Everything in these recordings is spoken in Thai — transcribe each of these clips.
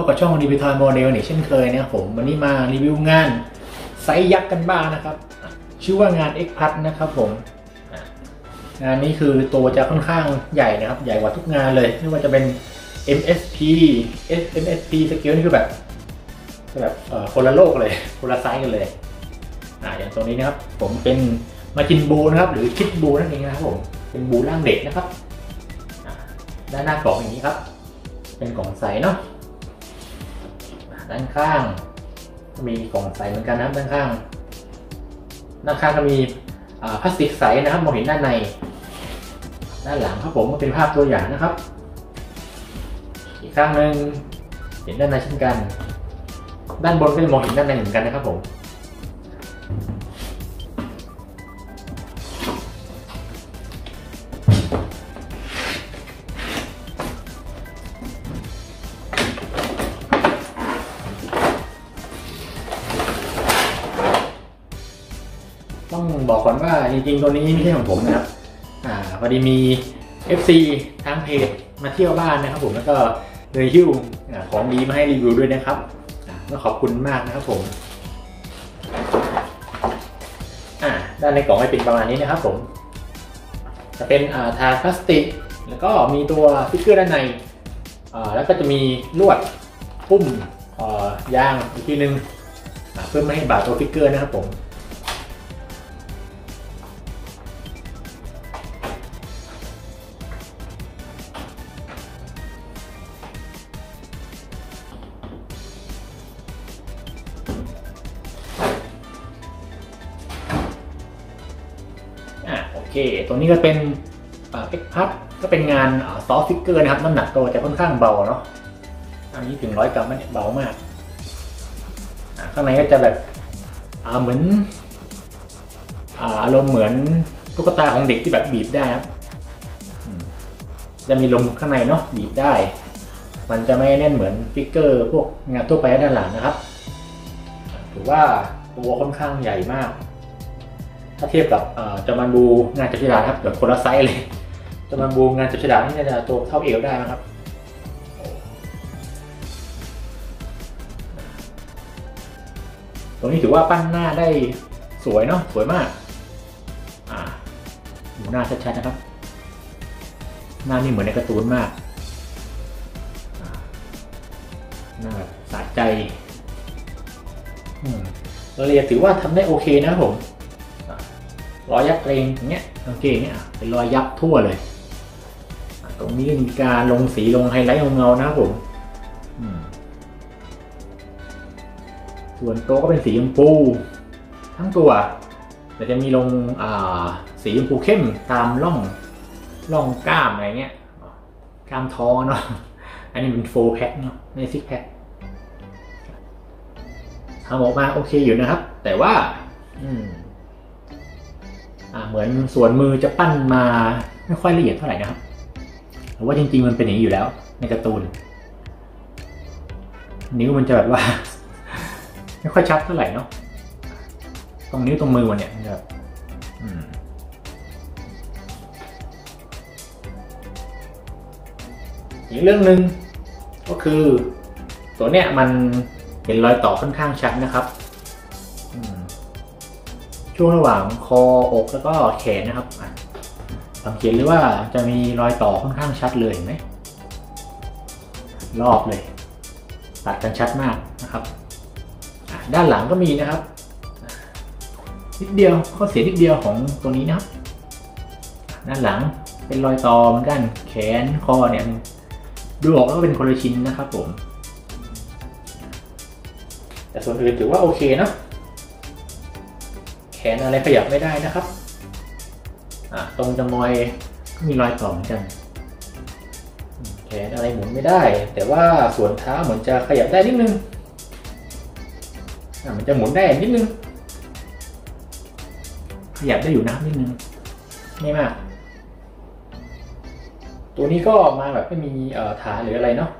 พบกับช่องรีวิว toy model นี่เช่นเคยนะครับผมวันนี้มารีวิวงานไซส์ยักษ์กันบ้างนะครับ ชื่อว่างาน X p l u s นะครับผมงานนี้คือตัวจะค่อนข้างใหญ่นะครับ ใหญ่กว่าทุกงานเลยไม่ว่าจะเป็น MSP MSP สเกลนี่คือแบบแบบเอ่อคนละโลกเลยคนละไซส์กันเลยอ่าอย่างตัวนี้นะครับ ผมเป็นมาจินบูนะครับ หรือ Kid Buu นั่นเองนะครับผมเป็นบูร่างเด็กนะครับด้านหน้ากล่องอย่างนี้ครับ เป็นกล่องใสเนาะ ด้านข้าง มีกล่องใสเหมือนกันนะครับด้านข้างด้านข้างก็มีพลาสติกใสนะครับมองเห็นด้านใน ด้านหลังครับผมก็เป็นภาพตัวอย่างนะครับ อีกข้างหนึ่งเห็นด้านในเช่นกัน ด้านบนก็จะมองเห็นด้านในเหมือนกันนะครับผม บอกก่อนว่าจริงๆตัวนี้ไม่ใช่ของผมนะครับอ่าพอดีมี FC ทางเพจมาเที่ยวบ้านนะครับผมแล้วก็เลยหิ้วของดีมาให้รีวิวด้วยนะครับก็ขอบคุณมากนะครับผมอ่าด้านในกล่องจะเป็นประมาณนี้นะครับผม จะเป็นอ่าทาพลาสติก แล้วก็มีตัวสติ๊กเกอร์ด้านในอ่าแล้วก็จะมีลวดพุ่มอ่ายางอีกทีนึงอ่าเพื่อไม่ให้บาดตัวสติ๊กเกอร์นะครับผม โอเค ตัวนี้ก็เป็นเอ็กพัทก็เป็นงาน soft figure นะครับน้ำหนักตัวจะค่อนข้างเบาเนาะอันนี้ถึงร้อยกรัมมันยเบามากข้างในก็จะแบบเหมือนอารมณ์เหมือนตุ๊กตาของเด็กที่แบบบีบได้ครับจะมีลมข้างในเนาะบีบได้ มันจะไม่แน่นเหมือนฟิกเกอร์ พวกงานทั่วไปด้านหลังนะครับถือว่าตัวค่อนข้างใหญ่มาก ถ้าเทียบกับจอมันบูงานจับฉลากครับเดี๋ยวคนละไซส์เลยจอมันบูงานจับฉลากนี่จะตัวเท่าเอวได้นะครับตรงนี้ถือว่าปั้นหน้าได้สวยเนาะสวยมากอ่าดูหน้าชัดๆนะครับ หน้านี่เหมือนในการ์ตูนมากหน้าแบบสะใจอืมรายละเอียดถือว่าทำได้โอเคนะผม รอยยับเองอย่างเงี้ยกางเกงเนี้ยเป็นรอยยับทั่วเลย ตรงนี้มีการลงสีลงไฮไลท์เงาๆนะครับผมส่วนโต๊ะก็เป็นสีชมพูทั้งตัวแต่จะมีลงอ่าสีชมพูเข้มตามร่องร่องกล้ามอะไรเงี้ยกล้ามท้องเนาะอันนี้เป็นโฟแพ็คเนาะไม่ซิกแพ็คทำออกมาโอเคอยู่นะครับ แต่ว่า อืมอ่า เหมือนส่วนมือจะปั้นมาไม่ค่อยละเอียดเท่าไหร่นะครับแต่ว่าจริง ๆ มันเป็นอย่างนี้อยู่แล้ว ในการ์ตูน นิ้วมันจะแบบว่า ไม่ค่อยชัดเท่าไหร่เนาะตรงนิ้วตรงมือมันเนี่ยมันจะแบบอืมอีกเรื่องหนึ่งก็คือ ตัวเนี้ยมันเห็นรอยต่อค่อนข้างชัดนะครับ ช่วงระหว่างคออกแล้วก็แขนนะครับอะสังเกตเลยว่าจะมีรอยต่อค่อนข้างชัดเลยเห็นไหมรอบเลย ตัดกันชัดมากนะครับ ด้านหลังก็มีนะครับ นิดเดียวข้อเสียนิดเดียวของตัวนี้นะครับ ด้านหลังเป็นรอยต่อเหมือนกัน แขนคอเนี่ยดูออกว่าเป็นคนละชิ้นนะครับผม แต่ส่วนอื่นถือว่าโอเคเนาะ นอะไรขยับไม่ได้นะครับตรงจมอยก็มีรอยต่อเหมือนกัน แขนอะไรหมุนไม่ได้ แต่ว่าส่วนเท้าเหมือนจะขยับได้นิดนึงมันจะหมุนได้นิดนึง ขยับได้อยู่นะนิดนึงไม่มาก ตัวนี้ก็มาแบบไม่มีฐานหรืออะไรเนาะ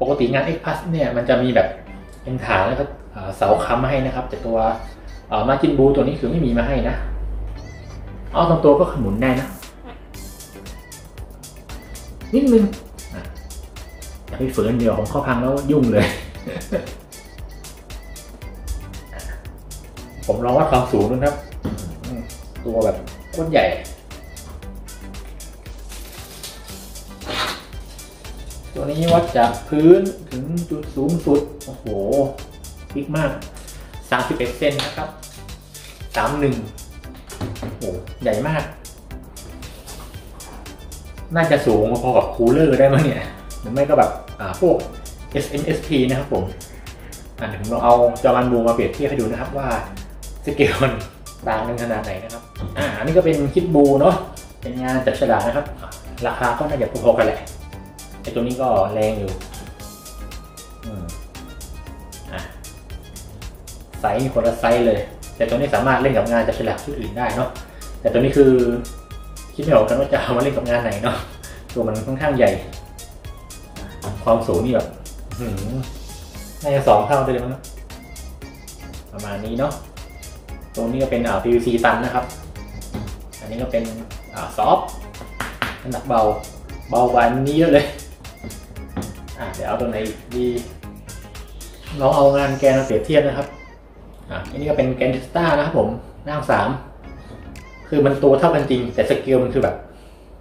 ปกติงาน X Plus เนี่ยมันจะมีแบบเป็นฐานแล้วก็เสาค้ำมาให้นะครับ แต่ตัว มาจินบูตัวนี้คือไม่มีมาให้นะ เอาตรงตัวก็ขมุนได้นะ นิดนึงอะแต่ไปฝืนเดี๋ยวของเข้าพังแล้วยุ่งเลย ผมลองวัดความสูงดูนะครับ ตัวแบบโคตรใหญ่ตัวนี้วัดจากพื้นถึงจุดสูงสุด โอ้โหพลิกมาก 31 เซนนะครับ 31โอ้โหใหญ่มาก น่าจะสูงพอกับคูลเลอร์ได้มั้งเนี่ย หรือไม่ก็แบบอ่าพวก SMSP นะครับผมอ่าถึงเราเอาจอมมารบูมาเปรียบเทียบให้ดูนะครับว่าสเกลมันต่างกันขนาดไหนนะครับ อ่าอันนี้ก็เป็น Kid Buu เนาะ เป็นงานจับฉลากนะครับ ราคาก็น่าจะพอๆกันแหละไอตัวนี้ก็แรงอยู่อะไซส์คนละไซส์เลย แต่ตัวนี้สามารถเล่นกับงานจับฉลากชุดอื่นได้เนาะแต่ตัวนี้คือคิดไม่ออกกันว่าจะเอามาเล่นกับงานไหนเนาะตัวมันค่อนข้างใหญ่ ความสูงนี่แบบน่าจะสองเท่าได้เลยมั้งประมาณนี้เนาะตรงนี้ก็เป็นอ่า PVC ตันนะครับ อันนี้ก็เป็นอ่าซอฟน้ำหนักเบาเบากว่าอันนี้เยอะเลยอะเดี๋ยวเอาตัวไหนดีลองเอางานแกนมาเปรียบเทียบนะครับ อะอันนี้ก็เป็นแกนดิสตานะครับผมหน้าสามคือมันตัวเท่ากันจริง แต่สเกลมันคือแบบ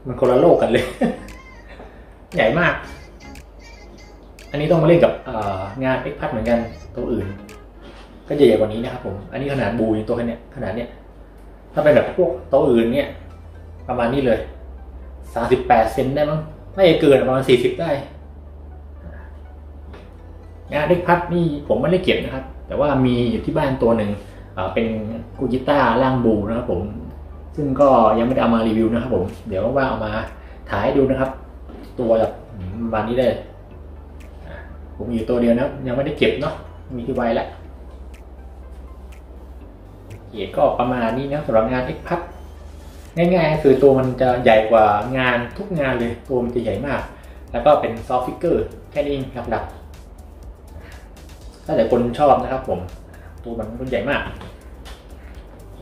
มันคนละโลกกันเลย ใหญ่มาก อันนี้ต้องมาเล่นกับงานเอ็กพัดเหมือนกันตัวอื่น ก็จะใหญ่กว่านี้นะครับผม อันนี้ขนาดบูยงตัวแค่เนี้ยขนาดเนี้ยถ้าเป็นแบบพวกโต๊ะอื่นเนี่ย ประมาณนี้เลยสามสิบแปดเซนได้มั้งไม่เกินประมาณสี่สิบได้งานเล็กพัดนี่ผมไม่ได้เก็บนะครับ แต่ว่ามีอยู่ที่บ้านตัวหนึ่งเป็นกูจิต้าล่างบูนะครับผม ซึ่งก็ยังไม่ได้เอามารีวิวนะครับผม เดี๋ยวว่างๆเอามาถ่ายให้ดูนะครับ ตัวแบบอืมประมาณนี้เลย ผมมีอยู่ตัวเดียวนะยังไม่ได้เก็บเนาะมีที่ไว้แล้วโอเคก็ประมาณนี้นะสำหรับงานเอ็กพัดง่ายๆคือตัวมันจะใหญ่กว่างานทุกงานเลยตัวมันจะใหญ่มาก แล้วก็เป็น soft figure แค่นี้หลักๆ ถ้าหลายคนชอบนะครับผม ตัวมันรุ่นใหญ่มาก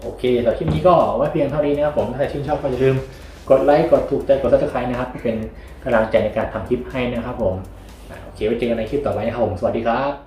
โอเคสำหรับคลิปนี้ก็ไว้เพียงเท่านี้นะครับผมถ้าใครชื่นชอบก็อย่าลืมกดไลค์ กดถูกใจ กด subscribe นะครับเพื่อเป็นกำลังใจในการทำคลิปให้นะครับผม โอเค ไว้เจอกันในคลิปต่อไปนะครับผม สวัสดีครับ